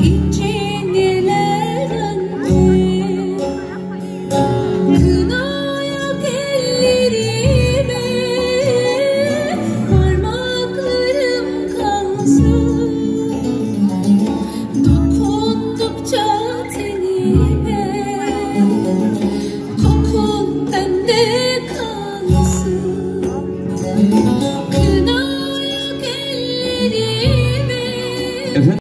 teaching.